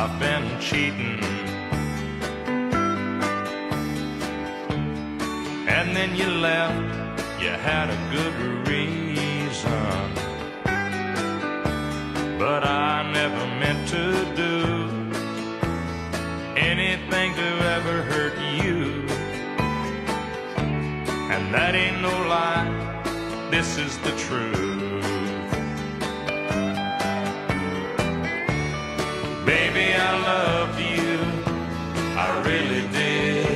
I've been cheating. And then you left, you had a good reason. But I never meant to do anything to ever hurt you. And that ain't no lie, this is the truth. Really did.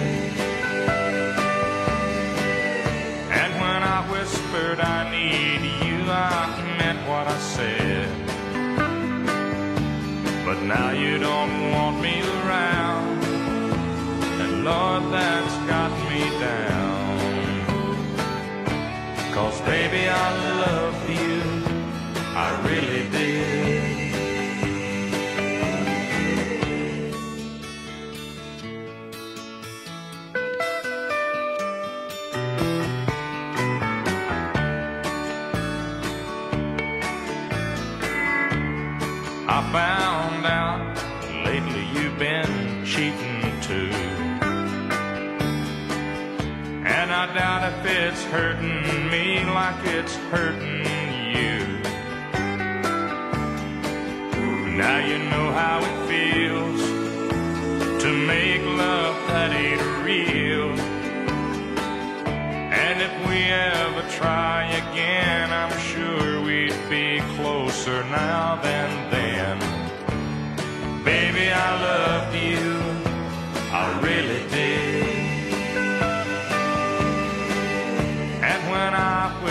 And when I whispered I need you, I meant what I said. But now you don't want me around, and Lord, that's got me down. Cause baby, I love you, I really did. I found out lately you've been cheating too. And I doubt if it's hurting me like it's hurting you. Now you know how it feels to make love that ain't real. And if we ever try again, I'm sure we'd be closer now than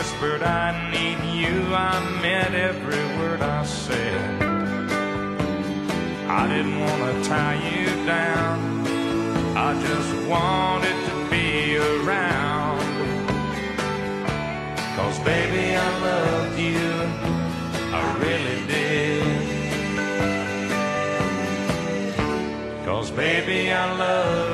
whispered I need you, I meant every word I said. I didn't want to tie you down, I just wanted to be around. Cause baby, I loved you, I really did. Cause baby, I really